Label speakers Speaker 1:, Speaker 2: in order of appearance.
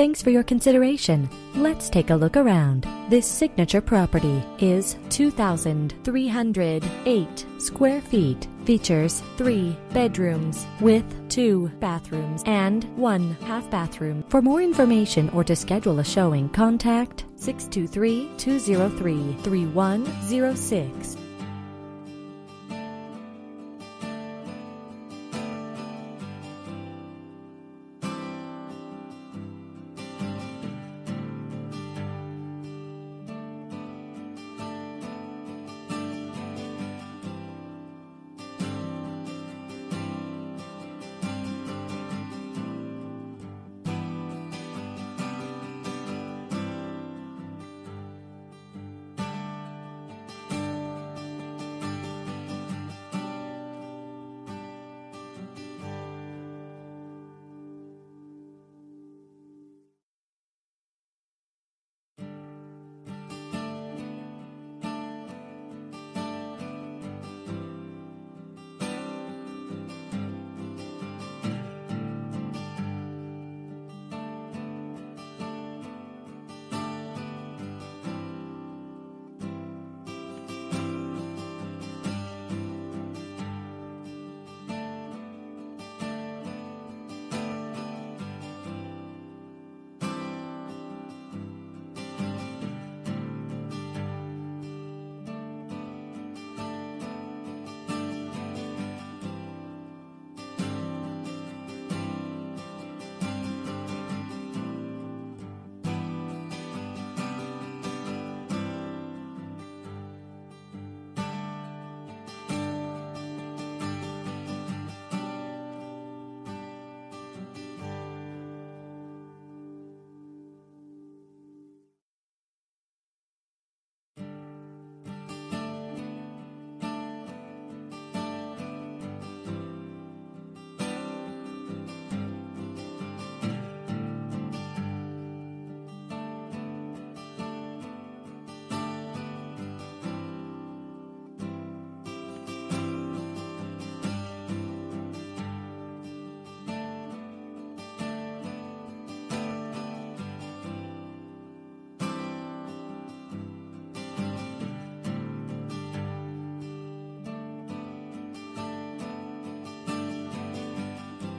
Speaker 1: Thanks for your consideration. Let's take a look around. This signature property is 2,308 square feet. Features three bedrooms with two bathrooms and one half bathroom. For more information or to schedule a showing, contact 623 203 3106